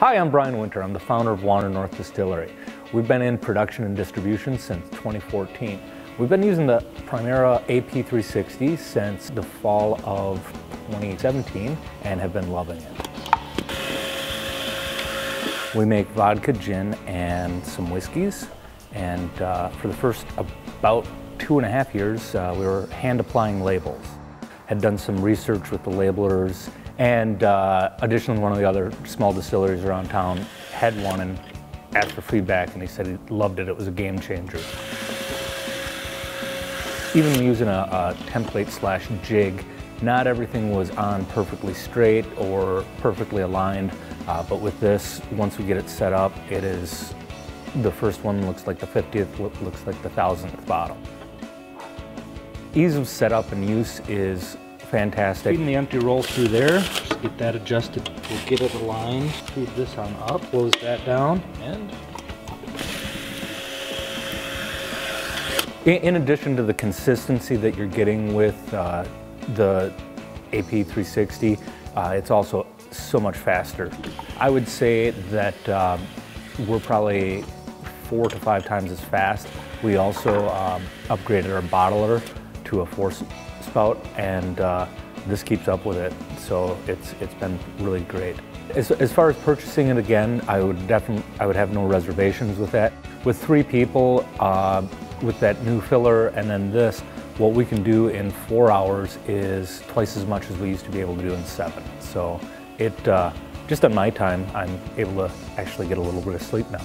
Hi, I'm Brian Winter. I'm the founder of Wander North Distillery. We've been in production and distribution since 2014. We've been using the Primera AP360 since the fall of 2017 and have been loving it. We make vodka, gin, and some whiskeys. And uh, for the first about two and a half years, uh, we were hand applying labels. Had done some research with the labelers, and uh, additionally, one of the other small distilleries around town had one and asked for feedback, and he said he loved it. It was a game changer. Even using a, a template slash jig, not everything was on perfectly straight or perfectly aligned. Uh, but with this, once we get it set up, it is, the first one looks like the 50th, looks like the 1000th bottle. Ease of setup and use is fantastic. Feeding the empty roll through there, just get that adjusted. We'll get it aligned, feed this on up, close that down, and in, addition to the consistency that you're getting with uh, the AP360, uh, it's also so much faster. I would say that um, we're probably four to five times as fast. We also um, upgraded our bottler to a four spout and uh, this keeps up with it. So it's, it's been really great. As, as far as purchasing it again, I would definitely, I would have no reservations with that. With three people, uh, with that new filler and then this, what we can do in four hours is twice as much as we used to be able to do in seven. So it, uh, just on my time, I'm able to actually get a little bit of sleep now.